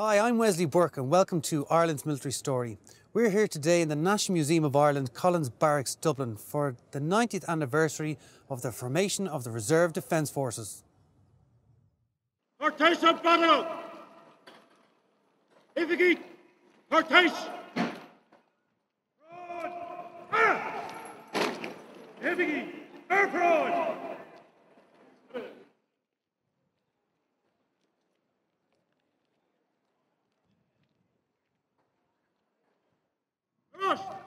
Hi, I'm Wesley Burke and welcome to Ireland's Military Story. We're here today in the National Museum of Ireland, Collins Barracks, Dublin, for the 90th anniversary of the formation of the Reserve Defence Forces. Cortéis an battle! Ifigit! Cortéis! Broad! Ah! Ifigit!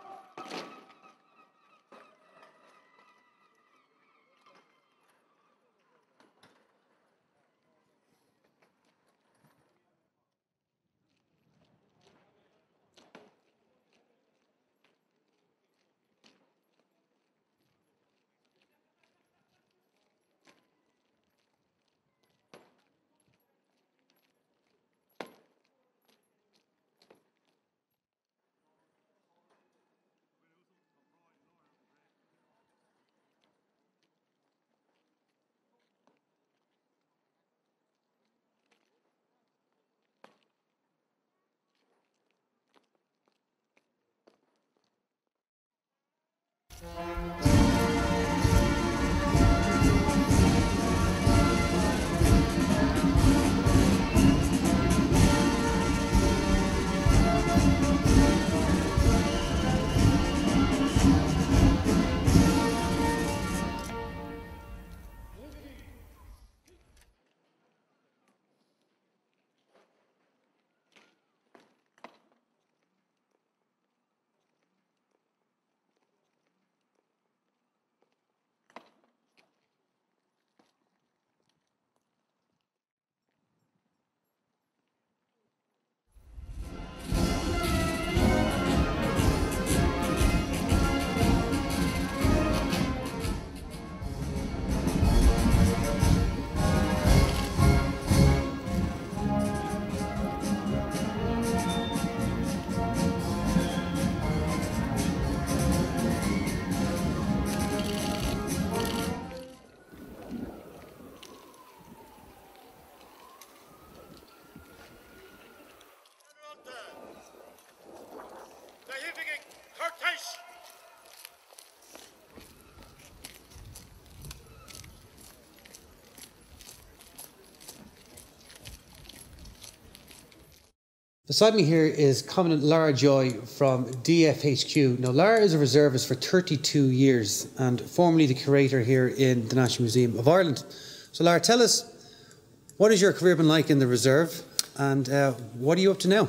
Beside me here is Commandant Lar Joye from DFHQ. Now, Lar is a reservist for 32 years and formerly the curator here in the National Museum of Ireland. So, Lar, tell us what has your career been like in the reserve and uh, what are you up to now?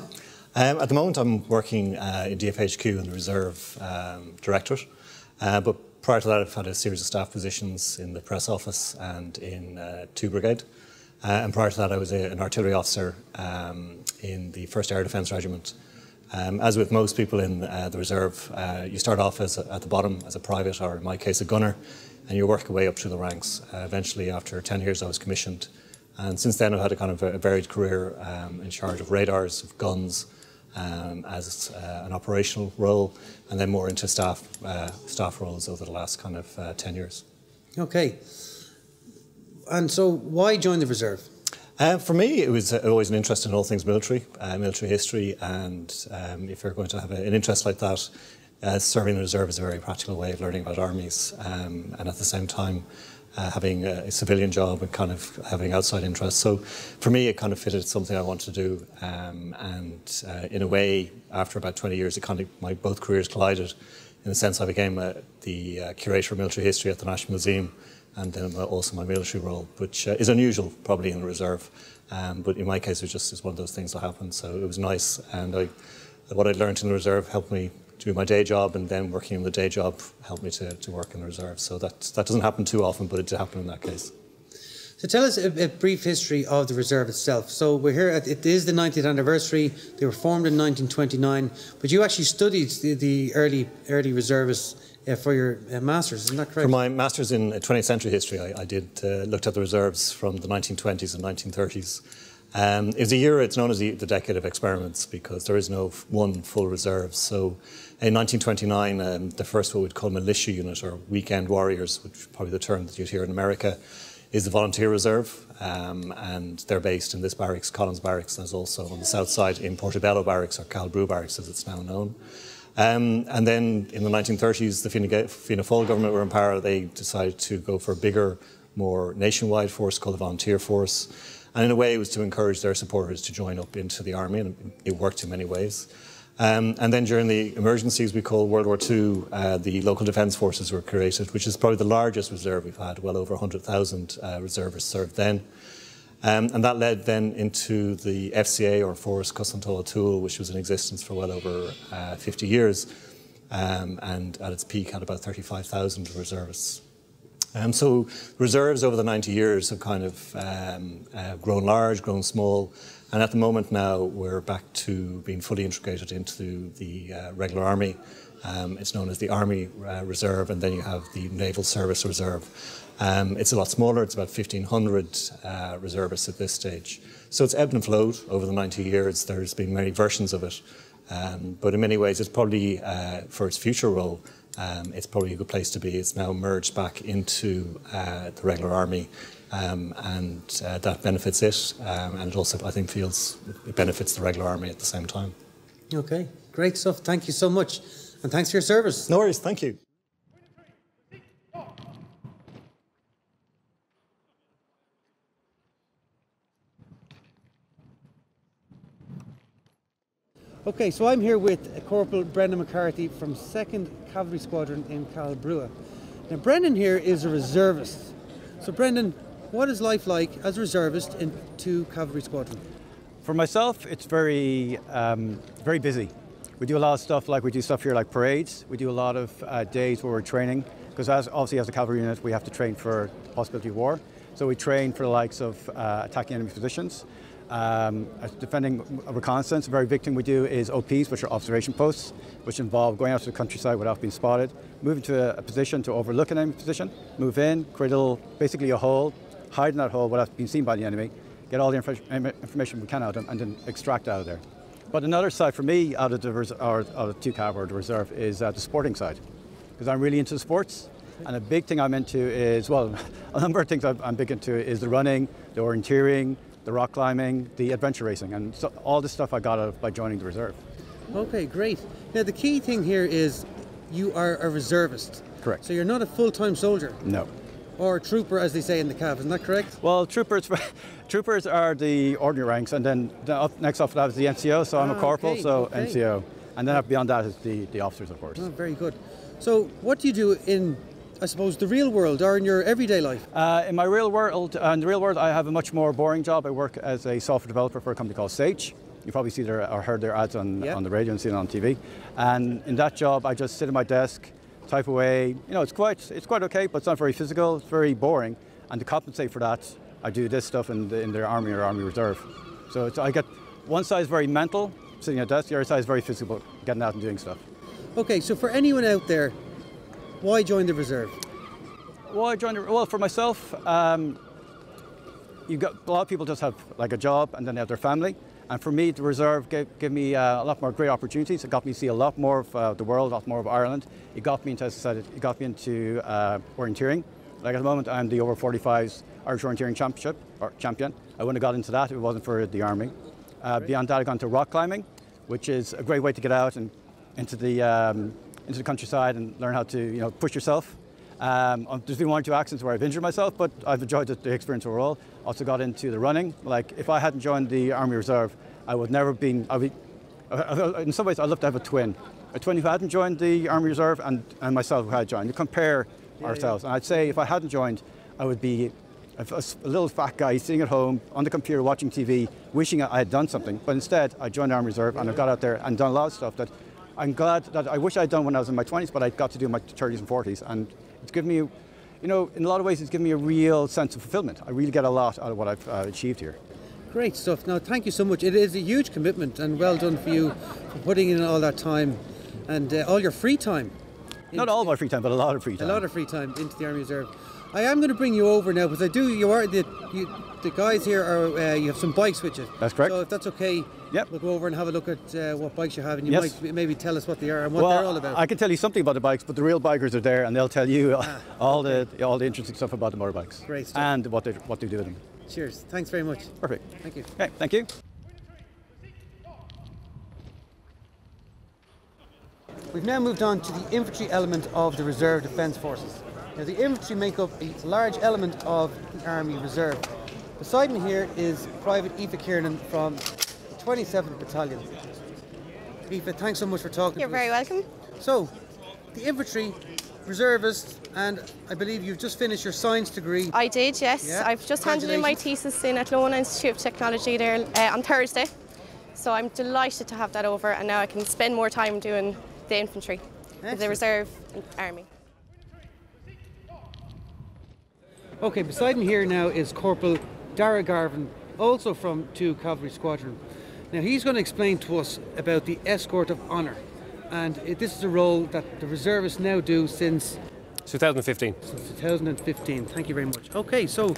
Um, at the moment, I'm working uh, in DFHQ in the Reserve um, Directorate. Uh, but prior to that, I've had a series of staff positions in the press office and in uh, 2 Brigade. Uh, and prior to that, I was a, an artillery officer um, in the 1st Air Defence Regiment. Um, as with most people in uh, the reserve, uh, you start off as a, at the bottom as a private, or in my case, a gunner, and you work your way up through the ranks. Uh, eventually, after 10 years, I was commissioned. And since then, I've had a kind of a, varied career um, in charge of radars, of guns, um, as uh, an operational role, and then more into staff uh, staff roles over the last kind of uh, 10 years. Okay. And so, why join the reserve? Uh, for me, it was always an interest in all things military, uh, military history, and um, if you're going to have a, an interest like that, uh, serving the reserve is a very practical way of learning about armies, um, and at the same time, uh, having a, civilian job and kind of having outside interests. So, for me, it kind of fitted something I wanted to do, um, and uh, in a way, after about 20 years, it kind of my both careers collided. In the sense, I became uh, the curator of military history at the National Museum, and then also my military role, which uh, is unusual probably in the reserve. Um, but in my case, it was just it's one of those things that happened. So it was nice, and I, what I learned in the reserve helped me do my day job, and then working in the day job helped me to, to work in the reserve. So that that doesn't happen too often, but it did happen in that case. So tell us a, a, brief history of the reserve itself. So we're here at it is the 90th anniversary. They were formed in 1929, but you actually studied the, the early early reservists uh, for your uh, masters, isn't that correct? For my masters in 20th century history, I, I did uh, looked at the reserves from the 1920s and 1930s. Um, it was a year, it's known as the, the, decade of experiments because there is no one full reserve. So in 1929, um, the first what we'd call militia unit or weekend warriors, which is probably the term that you'd hear in America, is the Volunteer Reserve, um, and they're based in this barracks, Collins Barracks. There's also on the south side in Portobello Barracks, or Cathal Brugha Barracks as it's now known. Um, and then in the 1930s, the Fianna, Fáil government were in power. They decided to go for a bigger, more nationwide force called the Volunteer Force. And in a way, it was to encourage their supporters to join up into the army, and it worked in many ways. Um, and then during the emergencies we call World War II, uh, the local defence forces were created, which is probably the largest reserve we've had, well over 100,000 uh, reservists served then. Um, and that led then into the FCA or Fórsa Cosanta Áitiúil, which was in existence for well over uh, 50 years, um, and at its peak had about 35,000 reservists. Um, so reserves over the 90 years have kind of um, uh, grown large, grown small, and at the moment now we're back to being fully integrated into the uh, regular army. Um, it's known as the Army uh, Reserve, and then you have the Naval Service Reserve. Um, it's a lot smaller, it's about 1,500 uh, reservists at this stage. So it's ebbed and flowed over the 90 years. There's been many versions of it. Um, but in many ways, it's probably, uh, for its future role, um, it's probably a good place to be. It's now merged back into uh, the regular army, um, and uh, that benefits it, um, and it also, I think, feels it benefits the regular army at the same time. Okay, great stuff. Thank you so much, and thanks for your service. No worries. Thank you. Okay, so I'm here with Corporal Brendan McCarthy from 2nd Cavalry Squadron in Cathal Brugha. Now, Brendan here is a reservist. So, Brendan, what is life like as a reservist in 2 Cavalry Squadron? For myself, it's very, um, very busy. We do a lot of stuff like we do stuff here like parades. We do a lot of uh, days where we're training because as, obviously as a cavalry unit we have to train for possibility of war. So we train for the likes of uh, attacking enemy positions. Um, defending reconnaissance, a very big thing we do is OPs, which are observation posts, which involve going out to the countryside without being spotted, moving to a, a position to overlook an enemy position, move in, create a little, basically a hole, hide in that hole without being seen by the enemy, get all the inf information we can out of them, and then extract out of there. But another side for me, out of the, or, out of two cav reserve, is uh, the sporting side, because I'm really into sports. And a big thing I'm into is, well, a number of things I'm big into is the running, the orienteering, the rock climbing, the adventure racing, and so all this stuff I got out of by joining the reserve. Okay, great. Now, the key thing here is you are a reservist. Correct. So, you're not a full time soldier No. or a trooper, as they say in the Cav, isn't that correct? Well, troopers, troopers are the ordinary ranks, and then the up, next off that is the NCO. So I'm Ah, a corporal, okay, so okay. NCO, and then up beyond that is the, the officers, of course. Oh, very good. So, what do you do in, I suppose, the real world or in your everyday life? Uh, in my real world, uh, in the real world, I have a much more boring job. I work as a software developer for a company called Sage. You probably see their or heard their ads on, on the radio and seen it on TV. And in that job, I just sit at my desk, type away. You know, it's quite it's quite okay, but it's not very physical. It's very boring. And to compensate for that, I do this stuff in the, in the army or army reserve. So it's, I get one side is very mental, sitting at a desk. The other side is very physical, getting out and doing stuff. Okay, so for anyone out there, why join the reserve? Well, I joined. Well, for myself, um, you got a lot of people just have like a job and then they have their family. And for me, the reserve gave, gave me uh, a lot more great opportunities. It got me to see a lot more of uh, the world, a lot more of Ireland. It got me into, as I said, it got me into uh, orienteering. Like at the moment, I'm the over 45s Irish orienteering championship or champion. I wouldn't have got into that if it wasn't for the army. Uh, beyond that, I got into rock climbing, which is a great way to get out and into the um, into the countryside and learn how to you know push yourself. Um, um, there's been one or two accidents where I've injured myself, but I've enjoyed the, the experience overall. Also got into the running. Like if I hadn't joined the Army Reserve, I would never have been. I'd be, I- I- in some ways, I'd love to have a twin, a twin who hadn't joined the Army Reserve and, and myself who had joined. To compare ourselves, and I'd say if I hadn't joined, I would be a little fat guy sitting at home on the computer watching TV, wishing I had done something. But instead, I joined the Army Reserve and I got out there and done a lot of stuff that I'm glad that I wish I'd done when I was in my 20s, but I got to do in my 30s and 40s. And it's given me, you know, in a lot of ways, it's given me a real sense of fulfillment. I really get a lot out of what I've uh, achieved here. Great stuff. Now, thank you so much. It is a huge commitment, and well done for you for putting in all that time and uh, all your free time. Not all my free time, but a lot of free time. A lot of free time into the Army Reserve. I am going to bring you over now because I do. You are the you, the guys here are. Uh, you have some bikes with you. That's correct. So if that's okay, Yep. we'll go over and have a look at uh, what bikes you have, and you Yes. might maybe tell us what they are and what they're all about. I can tell you something about the bikes, but the real bikers are there, and they'll tell you Ah, all the all the interesting stuff about the motorbikes. Great stuff. And what they what they do with them. Cheers. Thanks very much. Perfect. Thank you. Okay, thank you. We've now moved on to the infantry element of the Reserve Defence Forces. Now, the infantry make up a large element of the Army Reserve. Beside me here is Private Aoife Kiernan from the 27th Battalion. Aoife, thanks so much for talking to me. You're very us. welcome. So, the infantry, reservists, and I believe you've just finished your science degree. I did, yes. Yeah, I've just handed in my thesis in Athlone Institute of Technology there uh, on Thursday. So I'm delighted to have that over, and now I can spend more time doing the infantry, the reserve army. Okay, beside me here now is Corporal Dara Garvin, also from 2 Cavalry Squadron. Now he's going to explain to us about the escort of honour. And it, this is a role that the reservists now do since, 2015. since 2015. Thank you very much. Okay, so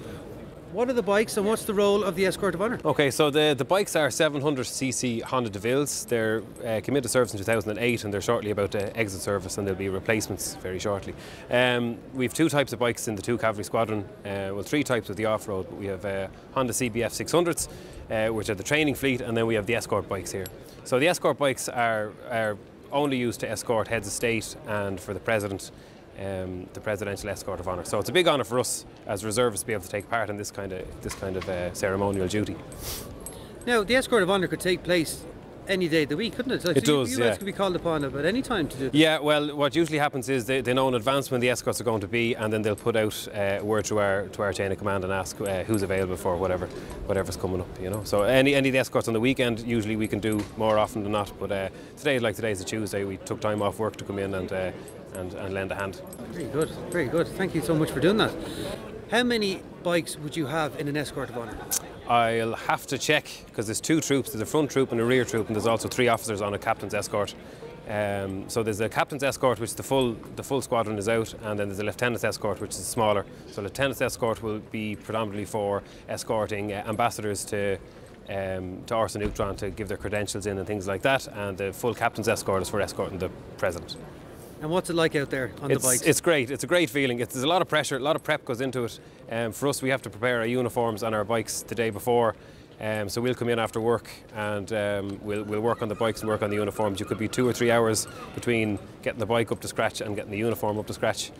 what are the bikes and what's the role of the escort of honour? Okay, so the, the bikes are 700cc Honda Deauvilles. They're uh, committed service in 2008 and they're shortly about to exit service and there'll be replacements very shortly. Um, we have two types of bikes in the 2 Cavalry Squadron. Uh, well, three types with the off-road. We have uh, Honda CBF 600s, uh, which are the training fleet, and then we have the escort bikes here. So the escort bikes are, are only used to escort heads of state and for the president um, the presidential escort of honour. So it's a big honour for us as reservists to be able to take part in this kind of this kind of uh, ceremonial duty. Now, the escort of honour could take place any day of the week, couldn't it? So It you, does, you guys yeah. could be called upon at any time to do that. Yeah, well, what usually happens is they, they know in advance when the escorts are going to be, and then they'll put out uh, word to our to our chain of command and ask uh, who's available for whatever whatever's coming up. You know, so any any of the escorts on the weekend usually we can do more often than not. But uh, today, like today's a Tuesday, we took time off work to come in and uh, and, and lend a hand. Very good, very good. Thank you so much for doing that. How many bikes would you have in an escort of honour? I'll have to check because there's two troops. There's a front troop and a rear troop, and there's also three officers on a captain's escort. Um, so there's a captain's escort, which the full the full squadron is out, and then there's a lieutenant's escort, which is smaller. So lieutenant's escort will be predominantly for escorting uh, ambassadors to. Um, to Áras an Uachtaráin to give their credentials in and things like that, and the full captain's escort is for escorting the president. And what's it like out there on It's, the bikes? it's great. It's a great feeling. It's, there's a lot of pressure, a lot of prep goes into it. Um, for us, we have to prepare our uniforms and our bikes the day before. Um, so we'll come in after work and um, we'll, we'll work on the bikes and work on the uniforms. You could be two or three hours between getting the bike up to scratch and getting the uniform up to scratch.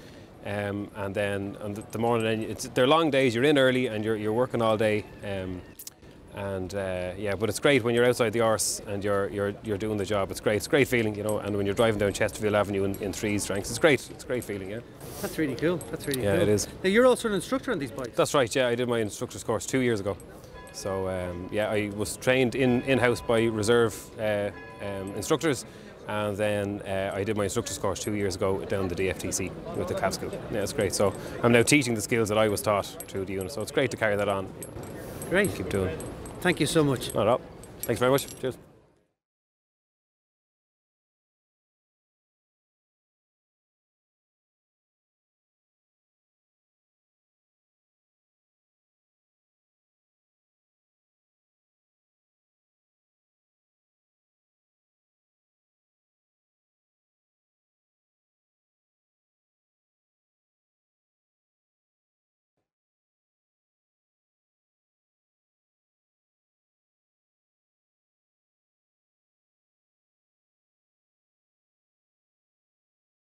Um, and then on the, the morning, it's, they're long days. You're in early and you're, you're working all day. Um, and uh, yeah, but it's great when you're outside the Áras and you're, you're, you're doing the job. It's great. It's a great feeling, you know. And when you're driving down Chesterfield Avenue in, in threes ranks, it's great. It's a great feeling, yeah. That's really cool. That's really Yeah, cool. it is. Now you're also an instructor on these bikes. That's right. Yeah, I did my instructor's course two years ago. So um, yeah, I was trained in in house by reserve uh, um, instructors, and then uh, I did my instructor's course two years ago down the DFTC with the CAV school. Yeah, it's great. So I'm now teaching the skills that I was taught through the unit. So it's great to carry that on. You know, Great. keep doing. Thank you so much. Not up. Thanks very much. Cheers.